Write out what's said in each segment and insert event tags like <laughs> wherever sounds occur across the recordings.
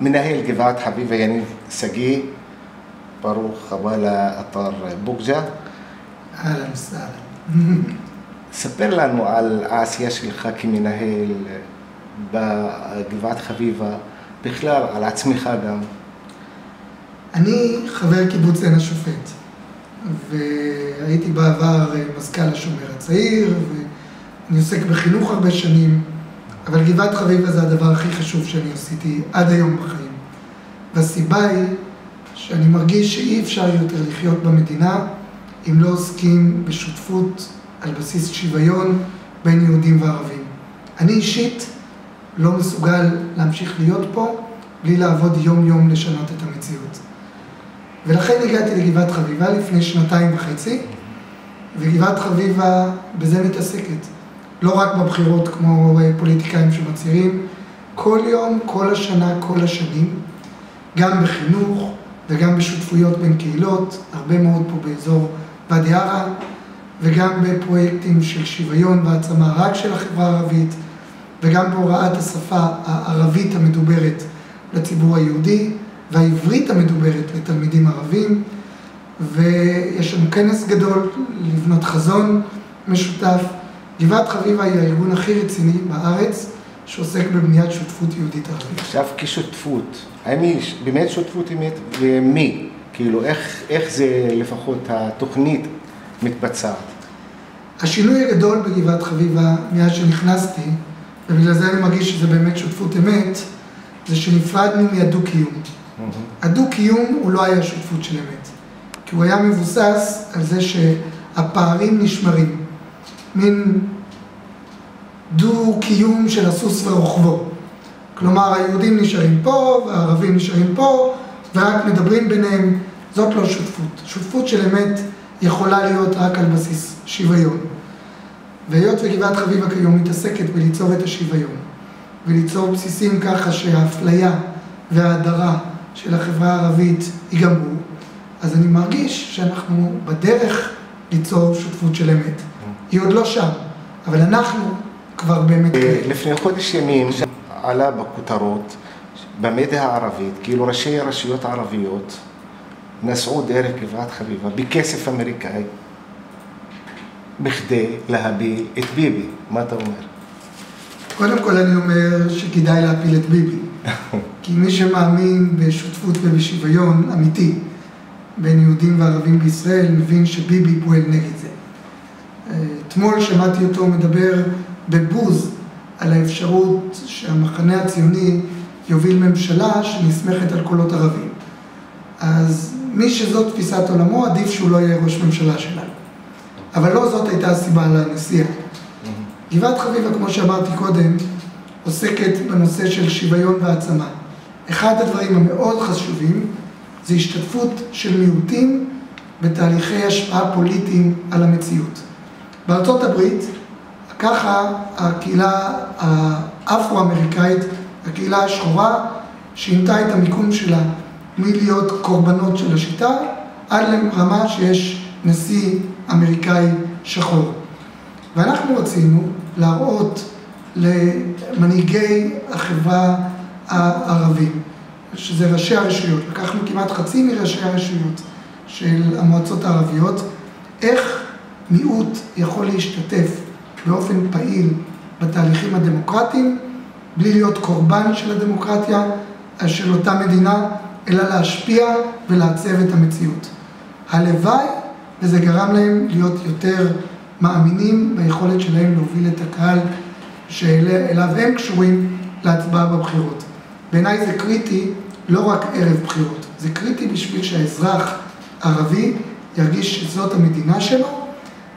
מנהל גבעת חביבה יניב שגיא, ברוך הבא לאתר בוקג'ה. אהלן וסהלן. ספר לנו על העשייה שלך כמנהל בגבעת חביבה, בכלל על עצמך גם. אני חבר קיבוץ עין השופט, והייתי בעבר מזכ"ל השומר הצעיר, ואני עוסק בחינוך הרבה שנים, אבל גבעת חביבה זה הדבר הכי חשוב שאני עשיתי עד היום בחיים. והסיבה היא שאני מרגיש שאי אפשר יותר לחיות במדינה אם לא עוסקים בשותפות על בסיס שוויון בין יהודים וערבים. אני אישית לא מסוגל להמשיך להיות פה בלי לעבוד יום-יום לשנות את המציאות. ולכן הגעתי לגבעת חביבה לפני שנתיים וחצי, וגבעת חביבה בזה מתעסקת. לא רק בבחירות כמו פוליטיקאים שמצהירים, כל יום, כל השנה, כל השנים, גם בחינוך וגם בשותפויות בין קהילות, הרבה מאוד פה באזור ואדי ערה, וגם בפרויקטים של שוויון והעצמה רק של החברה הערבית, וגם בהוראת השפה הערבית המדוברת לציבור היהודי, והעברית המדוברת לתלמידים ערבים, ויש לנו כנס גדול לבנות חזון משותף. גבעת חביבה היא הארגון הכי רציני בארץ שעוסק בבניית שותפות יהודית ערבית. עכשיו כשותפות, האם היא באמת שותפות אמת ומי? כאילו איך, איך זה לפחות התוכנית מתבצעת? השינוי הגדול בגבעת חביבה מאז שנכנסתי, ובגלל זה אני מרגיש שזה באמת שותפות אמת, זה שנפרדנו מהדו-קיום. הדו-קיום הוא לא היה שותפות של אמת, כי הוא היה מבוסס על זה שהפערים נשמרים. מין דו-קיום של הסוס ורוכבו. כלומר, היהודים נשארים פה, והערבים נשארים פה, ורק מדברים ביניהם. זאת לא שותפות. שותפות של אמת יכולה להיות רק על בסיס שוויון. והיות וגבעת חביבה כיום מתעסקת בליצור את השוויון, וליצור בסיסים ככה שהאפליה וההדרה של החברה הערבית ייגמרו, אז אני מרגיש שאנחנו בדרך ליצור שותפות של אמת. היא עוד לא שם, אבל אנחנו כבר באמת... לפני חודש ימים עלה בכותרות במדיה הערבית, כאילו ראשי רשויות ערביות נסעו דרך גבעת חביבה בכסף אמריקאי בכדי להפיל את ביבי. מה אתה אומר? קודם כל אני אומר שכדאי להפיל את ביבי. <laughs> כי מי שמאמין בשותפות ובשוויון אמיתי בין יהודים וערבים בישראל, מבין שביבי פועל נגד זה. אתמול שמעתי אותו מדבר בבוז על האפשרות שהמחנה הציוני יוביל ממשלה שנסמכת על קולות ערבים. אז מי שזאת תפיסת עולמו, עדיף שהוא לא יהיה ראש ממשלה שלנו. אבל לא זאת הייתה הסיבה לנסיעה. גבעת חביבה, כמו שאמרתי קודם, עוסקת בנושא של שוויון והעצמה. אחד הדברים המאוד חשובים זה השתתפות של מיעוטים בתהליכי השפעה פוליטיים על המציאות. בארצות הברית, ככה הקהילה האפרו-אמריקאית, הקהילה השחורה, שינתה את המיקום שלה מלהיות קורבנות של השיטה, עד לרמה שיש נשיא אמריקאי שחור. ואנחנו רצינו להראות למנהיגי החברה הערבים, שזה ראשי הרשויות, לקחנו כמעט חצי מראשי הרשויות של המועצות הערביות, איך מיעוט יכול להשתתף באופן פעיל בתהליכים הדמוקרטיים, בלי להיות קורבן של הדמוקרטיה, של אותה מדינה, אלא להשפיע ולעצב את המציאות. הלוואי, וזה גרם להם להיות יותר מאמינים ביכולת שלהם להוביל את הקהל שאליו הם קשורים להצבעה בבחירות. בעיניי זה קריטי לא רק ערב בחירות, זה קריטי בשביל שהאזרח הערבי ירגיש שזאת המדינה שלו,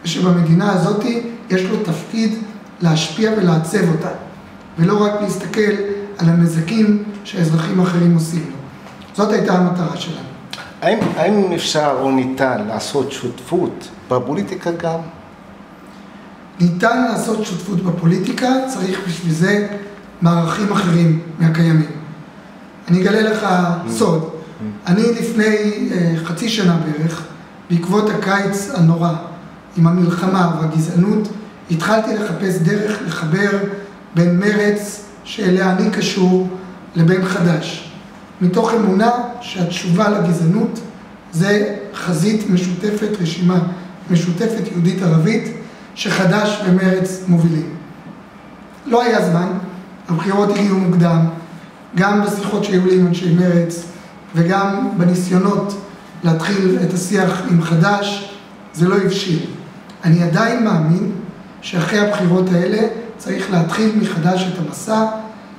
ושבמדינה הזאת יש לו תפקיד להשפיע ולעצב אותה, ולא רק להסתכל על הנזקים שהאזרחים האחרים עושים לו. זאת הייתה המטרה שלנו. האם, האם אפשר או ניתן לעשות שותפות בפוליטיקה גם? ניתן לעשות שותפות בפוליטיקה, צריך בשביל זה מערכים אחרים מהקיימים. אני אגלה לך סוד. אני לפני חצי שנה בערך, בעקבות הקיץ הנורא עם המלחמה והגזענות, התחלתי לחפש דרך לחבר בין מרץ שאליה אני קשור לבין חד"ש. מתוך אמונה שהתשובה לגזענות זה חזית משותפת, רשימה משותפת יהודית-ערבית, שחד"ש ומרץ מובילים. לא היה זמן, הבחירות הגיעו מוקדם, גם בשיחות שהיו לי עם אנשי מרץ וגם בניסיונות להתחיל את השיח עם חד"ש, זה לא הבשיל. אני עדיין מאמין שאחרי הבחירות האלה צריך להתחיל מחדש את המסע,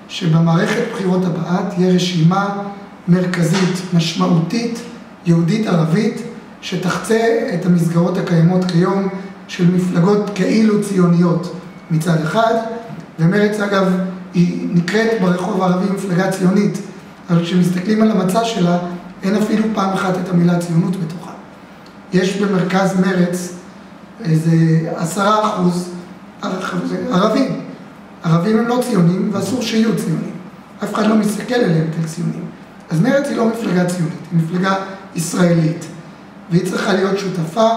שבמערכת בחירות הבאה תהיה רשימה מרכזית, משמעותית, יהודית-ערבית, שתחצה את המסגרות הקיימות כיום של מפלגות כאילו ציוניות מצד אחד, ומרץ אגב היא נקראת ברחוב הערבי מפלגה ציונית, אבל כשמסתכלים על המצע שלה אין אפילו פעם אחת את המילה ציונות בתוכה. יש במרכז מרץ איזה עשרה אחוז ערבים. ערבים הם לא ציונים ואסור שיהיו ציונים. אף אחד לא מסתכל עליהם כציונים. אז מרץ היא לא מפלגה ציונית, היא מפלגה ישראלית. והיא צריכה להיות שותפה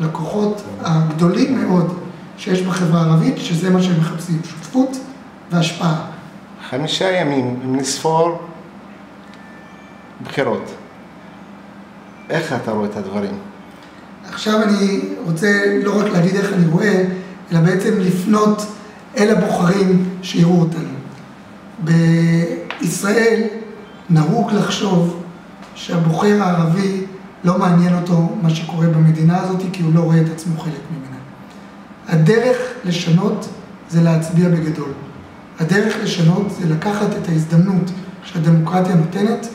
לכוחות הגדולים מאוד שיש בחברה הערבית, שזה מה שהם מחפשים, שותפות והשפעה. חמישה ימים, אם נספור בחירות. איך אתה רואה את הדברים? עכשיו אני רוצה לא רק להגיד איך אני רואה, אלא בעצם לפנות אל הבוחרים שיראו אותנו. בישראל נהוג לחשוב שהבוחר הערבי לא מעניין אותו מה שקורה במדינה הזאת, כי הוא לא רואה את עצמו חלק ממנה. הדרך לשנות זה להצביע בגדול. הדרך לשנות זה לקחת את ההזדמנות שהדמוקרטיה נותנת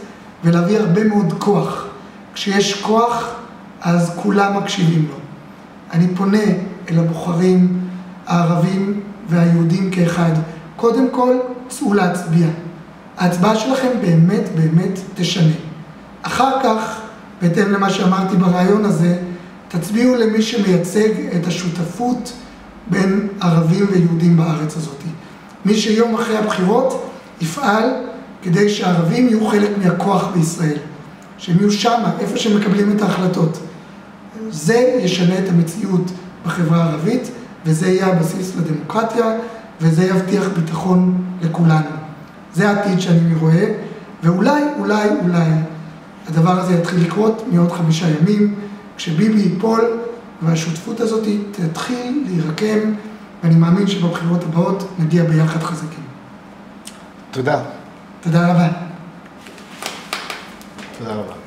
ולהביא הרבה מאוד כוח. כשיש כוח, אז כולם מקשיבים לו. אני פונה אל הבוחרים הערבים והיהודים כאחד. קודם כל, צאו להצביע. ההצבעה שלכם באמת באמת תשנה. אחר כך, בהתאם למה שאמרתי בריאיון הזה, תצביעו למי שמייצג את השותפות בין ערבים ויהודים בארץ הזאת. מי שיום אחרי הבחירות יפעל כדי שהערבים יהיו חלק מהכוח בישראל. שהם יהיו שמה, איפה שמקבלים את ההחלטות. זה ישנה את המציאות בחברה הערבית, וזה יהיה הבסיס לדמוקרטיה, וזה יבטיח ביטחון לכולנו. זה העתיד שאני רואה, ואולי, אולי, אולי, הדבר הזה יתחיל לקרות מעוד חמישה ימים, כשביבי ייפול והשותפות הזאת תתחיל להירקם, ואני מאמין שבבחירות הבאות נגיע ביחד חזקים. תודה. תודה רבה. תודה רבה.